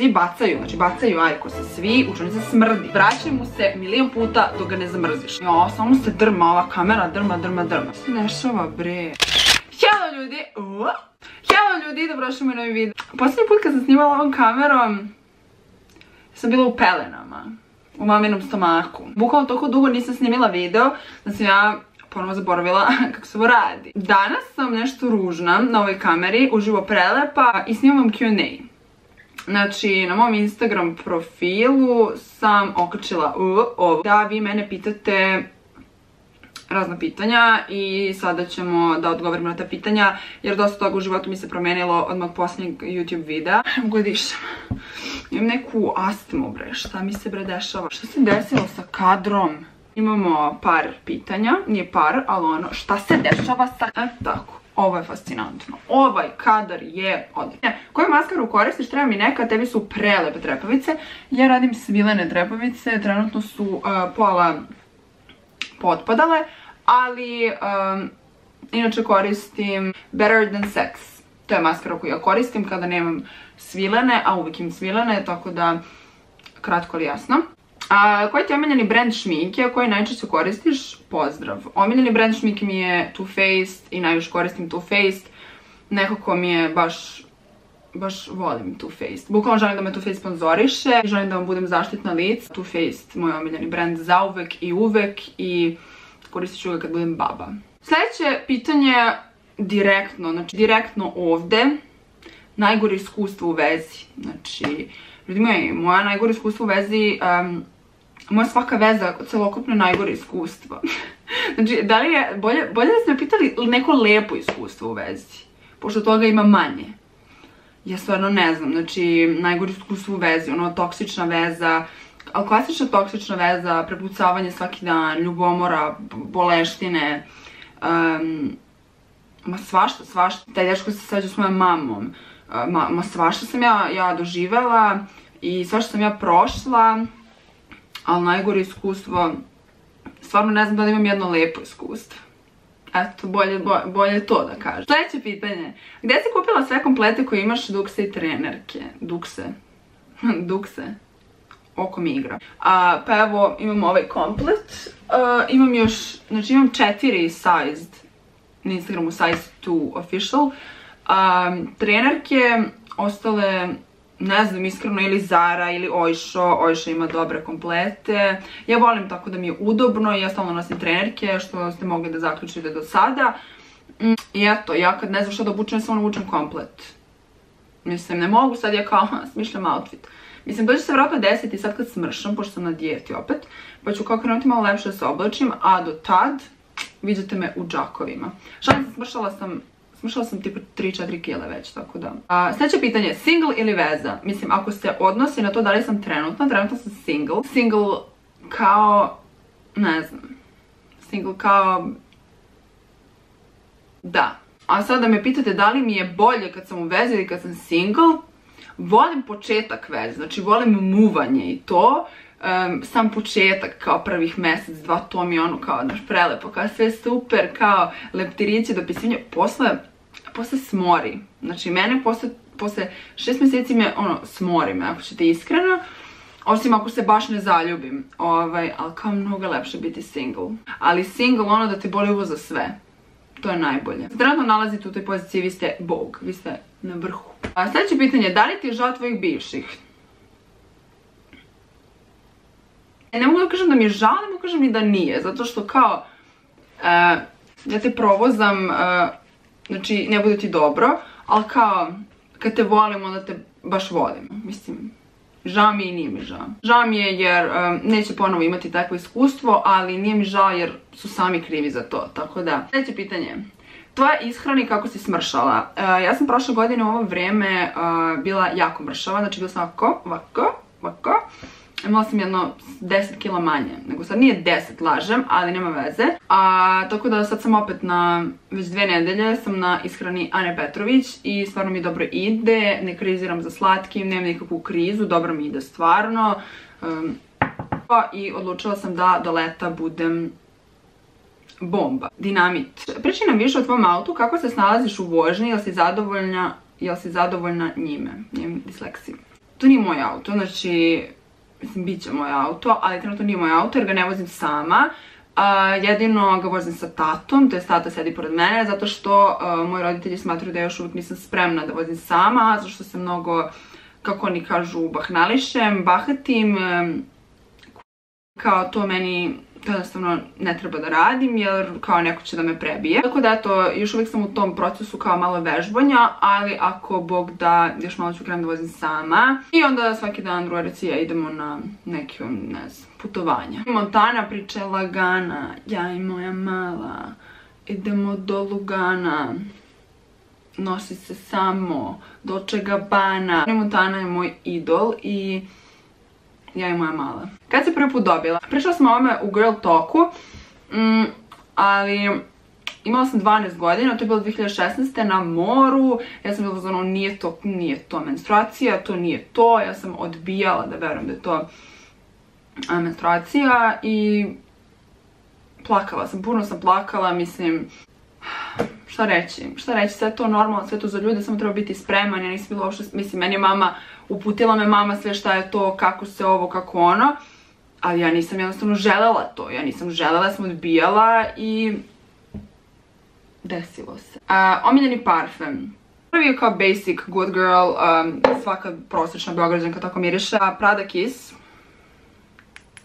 Svi bacaju, znači bacaju ajkose, svi, učenica smrdi. Vraćaj mu se milijon puta dok ga ne zamrziš. Jo, samo se drma ova kamera, drma, drma, drma. Se dešava, bre? Hello ljudi! Hello ljudi, dobrošli u novi video. Posljednji put kad sam snimala ovom kamerom, sam bila u pelenama. U maminom stomaku. Bukvalno toliko dugo nisam snimila video da sam ja ponovo zaboravila kako se ovo radi. Danas sam nešto ružna na ovoj kameri, uživo prelepa i snimam Q&A. Znači, na mom Instagram profilu sam okačila ovo da vi mene pitate razna pitanja i sada ćemo da odgovorimo na ta pitanja jer dosta toga u životu mi se promenilo od mog posljednjeg YouTube videa. Godišem. Imam neku astmu bre, šta mi se bre dešava? Šta se desilo sa kadrom? Imamo par pitanja, nije par, ali ono, šta se dešava sa... E, tako. Ovo je fascinantno. Ovaj kadar je odličan. Koju maskaru koristiš? Treba mi neka, tebi su prelepe trepavice. Ja radim svilene trepavice, trenutno su uh, pola potpadale, ali um, inače koristim Better Than Sex. To je maskara koju ja koristim kada nemam svilene, a uvijek im svilene, tako da kratko li jasno. Koji ti je omiljeni brand šminke koji najčešće koristiš? Pozdrav. Omiljeni brand šminke mi je Too Faced i najviše koristim Too Faced. Nekako mi je baš baš volim Too Faced. Bukvalno želim da me Too Faced sponzoriše. Želim da vam budem zaštitna lic. Too Faced, moj omiljeni brand za uvek i uvek i koristit ću ga kad budem baba. Sljedeće pitanje direktno, znači direktno ovde. Najgore iskustvo u vezi. Znači, ljudi moji, moja najgore iskustvo u vezi moja svaka veza, celokupno najgore iskustvo. znači, da li je, bolje, da ste me pitali neko lepo iskustvo u vezi, pošto toga ima manje. Ja stvarno ne znam, znači, najgore iskustvo u vezi, ono, toksična veza, ali klasična toksična veza, prepucavanje svaki dan, ljubomora, boleštine, ma svašta, svašta. Taj dečko se svađa s mojom mamom, ma, ma svašta sam ja, ja doživela i svašta sam ja prošla ali najgore iskustvo, stvarno ne znam da li imam jedno lepo iskustvo. Eto, bolje, bolje to da kažem. Sljedeće pitanje. Gdje si kupila sve komplete koje imaš dukse i trenerke? Dukse. Dukse. Oko mi igra. A, pa evo, imam ovaj komplet. imam još, znači imam četiri sized, na Instagramu size 2 official. trenerke, ostale ne znam iskreno ili Zara ili Ojšo, Ojšo ima dobre komplete. Ja volim tako da mi je udobno i ja stalno nosim trenerke što ste mogli da zaključite do sada. Mm, I eto, ja kad ne znam što da obučem, samo obučem komplet. Mislim, ne mogu sad ja kao smišljam outfit. Mislim, dođe se vratno deseti sad kad smršam, pošto sam na dijeti opet. Pa ću kao krenuti malo lepše da se oblačim, a do tad vidite me u džakovima. Šalim se, smršala sam Smršala sam tipa 3-4 kile već, tako da. Sljedeće pitanje, single ili veza? Mislim, ako se odnosi na to da li sam trenutno, trenutno sam single. Single kao, ne znam, single kao, da. A sada me pitate da li mi je bolje kad sam u vezi ili kad sam single, volim početak veze, znači volim muvanje i to, sam početak kao prvih mjesec, dva, to mi je ono kao naš prelepo, kao sve super, kao leptirići, dopisivanje, posle posle smori. Znači, mene posle, šest mjeseci me, ono, smori me, ako ćete iskreno. Osim ako se baš ne zaljubim. Ovaj, ali kao mnogo lepše biti single. Ali single ono da te boli uvo za sve. To je najbolje. Trenutno nalazite u toj poziciji, vi ste bog, vi ste na vrhu. A sljedeće pitanje, da li ti je žao tvojih bivših? Ne mogu da kažem da mi je žao, ne mogu da kažem ni da nije, zato što kao, uh, ja te provozam, e, znači ne bude ti dobro, ali kao kad te volim onda te baš volim, mislim. Žao mi i nije mi žao. Žao mi je jer neće ponovo imati takvo iskustvo, ali nije mi žao jer su sami krivi za to, tako da. Sljedeće pitanje. Tvoja ishrani kako si smršala? E, ja sam prošle godine u ovo vrijeme bila jako mršava, znači bila sam ovako, ovako, ovako imala sam jedno 10 kila manje, nego sad nije 10 lažem, ali nema veze. A tako da sad sam opet na, već dve nedelje sam na ishrani Ane Petrović i stvarno mi dobro ide, ne kriziram za slatkim, nemam nikakvu krizu, dobro mi ide stvarno. I odlučila sam da do leta budem bomba. Dinamit. Priči nam više o tvom autu, kako se snalaziš u vožnji, jel si zadovoljna, jel si zadovoljna njime, njem disleksiji. to nije moj auto, znači, mislim, bit će moj auto, ali trenutno nije moj auto jer ga ne vozim sama. jedino ga vozim sa tatom, to je tata sedi pored mene, zato što moji roditelji smatruju da još uvijek nisam spremna da vozim sama, zato što se mnogo, kako oni kažu, bahnališem, bahatim, kao to meni to jednostavno ne treba da radim jer kao neko će da me prebije. Tako da eto, još uvijek sam u tom procesu kao malo vežbanja, ali ako Bog da još malo ću krenuti da vozim sama. I onda svaki dan drugarici ja idemo na neke, ne znam, putovanja. Montana priča lagana, ja i moja mala, idemo do Lugana nosi se samo, do čega bana. Montana je moj idol i ja i moja mala. Kad se prvi put dobila? Pričala sam ovome u Girl Talku, mm, ali imala sam 12 godina, to je bilo 2016. na moru, ja sam bila ono nije to, nije to menstruacija, to nije to, ja sam odbijala da verujem da je to menstruacija i plakala sam, puno sam plakala, mislim, šta reći, šta reći, sve to normalno, sve to za ljude, samo treba biti spreman, ja nisam bila uopšte, mislim, meni je mama, uputila me mama sve šta je to, kako se ovo, kako ono, ali ja nisam jednostavno želela to, ja nisam želela, sam odbijala i desilo se. omiljeni parfem. Prvi je kao basic, good girl, um, svaka prosječna beograđanka tako miriše. Prada Kiss.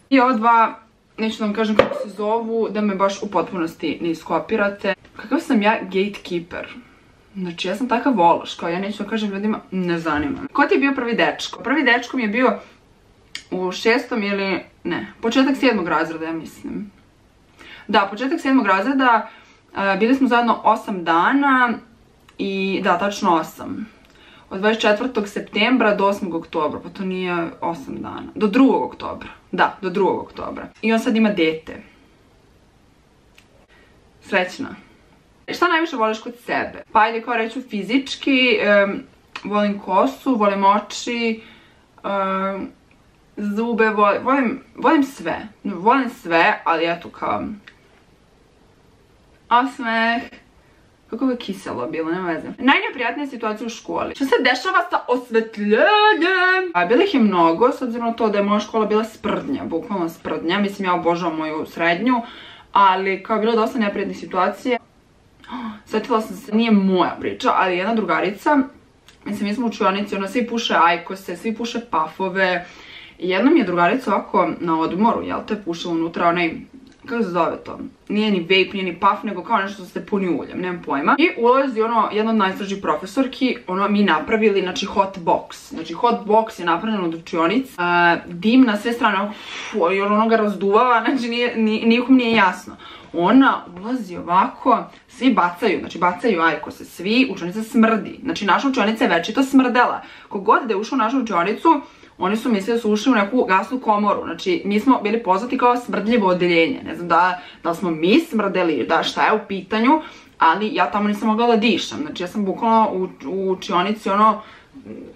I ova dva, neću da vam kažem kako se zovu, da me baš u potpunosti ne iskopirate. Kakav sam ja gatekeeper? Znači, ja sam takav vološ, kao ja neću kažem ljudima, ne zanima. Ko ti je bio prvi dečko? Prvi dečko mi je bio u šestom ili, ne, početak sedmog razreda, ja mislim. Da, početak sedmog razreda, bili smo zajedno osam dana i, da, tačno osam. Od 24. septembra do 8. oktobra, pa to nije 8 dana. Do 2. oktobra, da, do 2. oktobra. I on sad ima dete. Srećna. Šta najviše voliš kod sebe? Pa ajde kao reću fizički, volim kosu, volim oči, zube, volim, sve. Volim sve, ali eto kao... Osmeh. Kako je kiselo bilo, nema veze. Najneprijatnija situacija u školi. Što se dešava sa osvetljenjem? Bilo ih je mnogo, s obzirom na to da je moja škola bila sprdnja, bukvalno sprdnja. Mislim, ja obožavam moju srednju, ali kao bilo dosta neprijatnih situacije. Svetila sam se, nije moja priča, ali jedna drugarica, mislim, mi smo u čuonici, ona svi puše ajkose, svi puše pafove. I jednom je drugarica ovako na odmoru, jel te, pušila unutra onaj, kako se zove to? Nije ni vape, nije ni paf, nego kao nešto se puni uljem, nemam pojma. I ulazi ono, jedna od najstražih profesorki, ono mi napravili, znači hot box. Znači hot box je napravljen od učionic, dim na sve strane, i ono ga razduvava, znači nikom nije jasno ona ulazi ovako, svi bacaju, znači bacaju ajkose, svi, učenica smrdi. Znači naša učenica je večito smrdela. Kogod da je ušao u našu učenicu, oni su mislili da su ušli u neku gasnu komoru. Znači, mi smo bili poznati kao smrdljivo odeljenje. Ne znam da, da smo mi smrdeli, da šta je u pitanju, ali ja tamo nisam mogla da dišem. Znači, ja sam bukvalno u, učionici ono,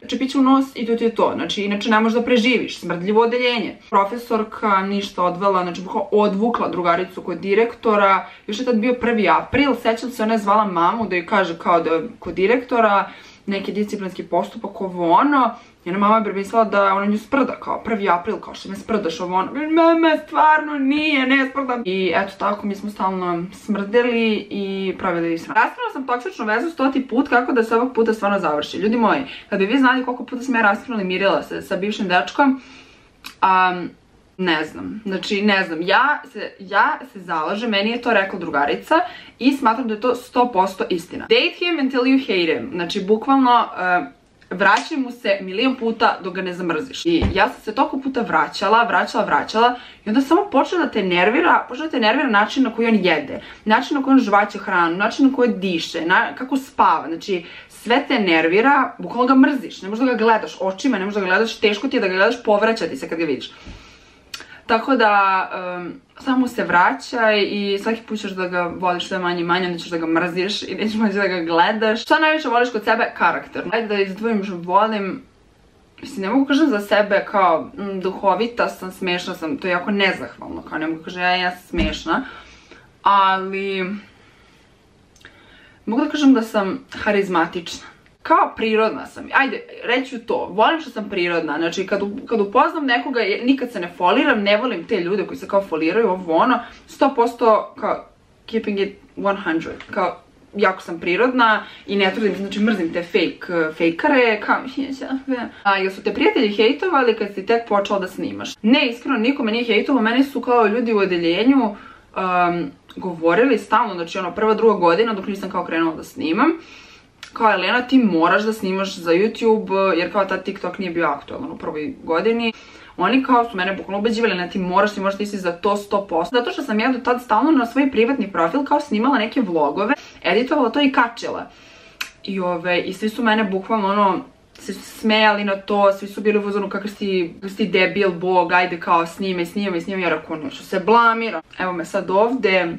čepić u nos i to ti je to. Znači, inače ne možeš da preživiš, smrdljivo odeljenje. Profesorka ništa odvela, znači odvukla drugaricu kod direktora. Još je tad bio 1. april, sećam se, ona je zvala mamu da joj kaže kao da je kod direktora neki disciplinski postupak ovo ono. Njena mama je mislila da ona nju sprda kao 1. april, kao što me sprdaš ovo ono. Mama, stvarno nije, ne sprdam. I eto tako, mi smo stalno smrdeli i pravili sram. Raspravila sam toksičnu vezu stoti put kako da se ovog puta stvarno završi. Ljudi moji, kada bi vi znali koliko puta sam ja raspravila i mirila se sa bivšim dečkom, ne znam, znači ne znam, ja se, zalažem, meni je to rekla drugarica i smatram da je to 100% istina. Date him until you hate him, znači bukvalno vraćaj mu se milion puta dok ga ne zamrziš. I ja sam se toliko puta vraćala, vraćala, vraćala i onda samo počela da te nervira, počela da te nervira način na koji on jede, način na koji on žvaće hranu, način na koji diše, kako spava, znači sve te nervira, bukvalno ga mrziš, ne možeš da ga gledaš očima, ne možeš ga gledaš, teško ti je da ga gledaš, povraćati se kad ga vidiš. Tako da, samo se vraćaj i svaki put ćeš da ga voliš sve manje i manje, onda ćeš da ga mrziš i nećeš moći da ga gledaš. Šta najviše voliš kod sebe? Karakter. Ajde da izdvojim što volim, mislim, ne mogu kažem za sebe kao duhovita sam, smešna sam, to je jako nezahvalno, kao ne mogu kažem ja, ja sam smešna, ali mogu da kažem da sam harizmatična kao prirodna sam. Ajde, reću to, volim što sam prirodna. Znači, kad, upoznam nekoga, nikad se ne foliram, ne volim te ljude koji se kao foliraju, ovo ono, 100% kao keeping it 100. Kao, jako sam prirodna i ne trudim, znači mrzim te fake, fejkare, kao, a jel su te prijatelji hejtovali kad si tek počela da snimaš? Ne, iskreno, nikome nije hejtovalo, meni su kao ljudi u odeljenju um, govorili stalno, znači ono, prva, druga godina dok nisam kao krenula da snimam, kao Elena ti moraš da snimaš za YouTube jer kao ta TikTok nije bio aktualan u prvoj godini. Oni kao su mene bukvalno ubeđivali, na ti moraš, ti moraš ti si za to 100%. Zato što sam ja do tad stalno na svoj privatni profil kao snimala neke vlogove, editovala to i kačila. I, ove, i svi su mene bukvalno ono, se smejali na to, svi su bili u kakav si, si debil, bog, ajde kao snime, snime, snime, jer ako nešto se blamira. Evo me sad ovde,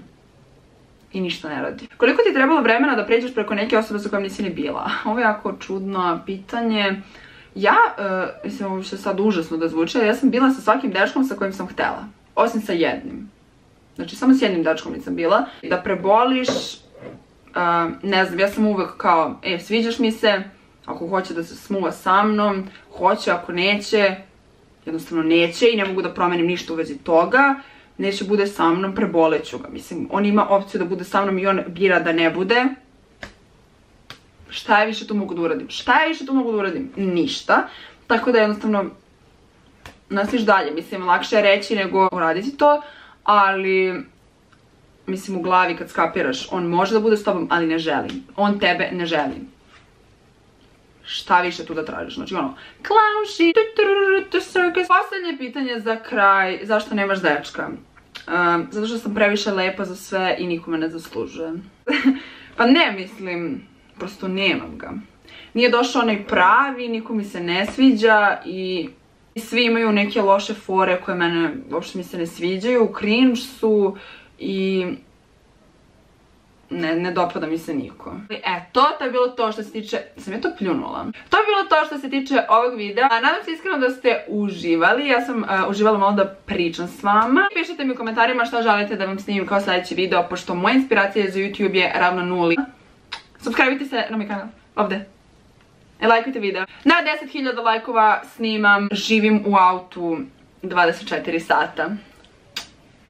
i ništa ne radi. Koliko ti je trebalo vremena da pređeš preko neke osobe sa kojom nisi ni bila? Ovo je jako čudno pitanje. Ja, uh, mislim ovo što sad užasno da zvuče, ja sam bila sa svakim dečkom sa kojim sam htela. Osim sa jednim. Znači samo s jednim dečkom nisam bila. Da preboliš, uh, ne znam, ja sam uvek kao, e, sviđaš mi se, ako hoće da se smuva sa mnom, hoće, ako neće, jednostavno neće i ne mogu da promenim ništa u vezi toga neće bude sa mnom, preboleću ga. Mislim, on ima opciju da bude sa mnom i on bira da ne bude. Šta je više tu mogu da uradim? Šta je više tu mogu da uradim? Ništa. Tako da jednostavno nastiš dalje. Mislim, lakše je reći nego uraditi to, ali mislim u glavi kad skapiraš, on može da bude s tobom, ali ne želi. On tebe ne želi. Šta više tu da tražiš? Znači ono, circus. Posljednje pitanje za kraj, zašto nemaš dečka? Zato što sam previše lepa za sve i nikome ne zaslužuje. pa ne, mislim, prosto nemam ga. Nije došao onaj pravi, niko mi se ne sviđa i svi imaju neke loše fore koje mene uopšte mi se ne sviđaju, cringe su i ne, ne dopada mi se niko. Eto, to je bilo to što se tiče... Sam ja to pljunula. To je bilo to što se tiče ovog videa. nadam se iskreno da ste uživali. Ja sam uživala malo da pričam s vama. Pišite mi u komentarima šta želite da vam snimim kao sljedeći video, pošto moja inspiracija za YouTube je ravno nuli. Subscribeite se na moj kanal. Ovdje. E, lajkujte video. Na 10.000 lajkova snimam, živim u autu 24 sata.